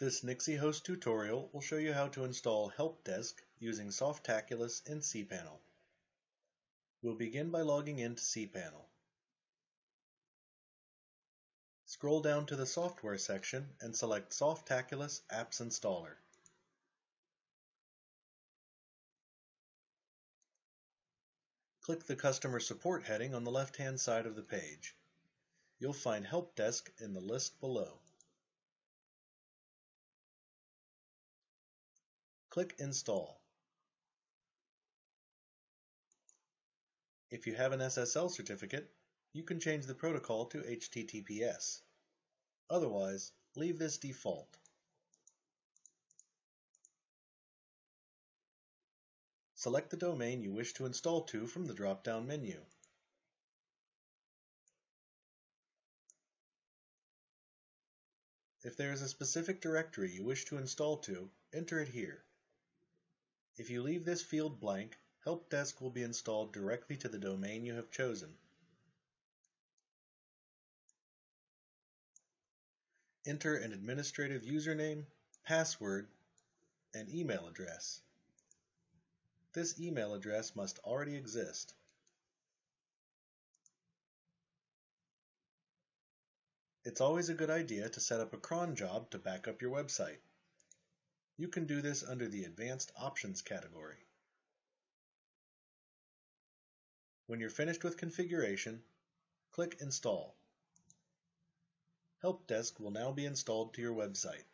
This NixiHost tutorial will show you how to install HelpDEZk using Softaculous in cPanel. We'll begin by logging into cPanel. Scroll down to the Software section and select Softaculous Apps Installer. Click the Customer Support heading on the left-hand side of the page. You'll find HelpDEZk in the list below. Click Install. If you have an SSL certificate, you can change the protocol to HTTPS. Otherwise, leave this default. Select the domain you wish to install to from the drop-down menu. If there is a specific directory you wish to install to, enter it here. If you leave this field blank, HelpDEZk will be installed directly to the domain you have chosen. Enter an administrative username, password, and email address. This email address must already exist. It's always a good idea to set up a cron job to back up your website. You can do this under the Advanced Options category. When you're finished with configuration, click Install. HelpDEZk will now be installed to your website.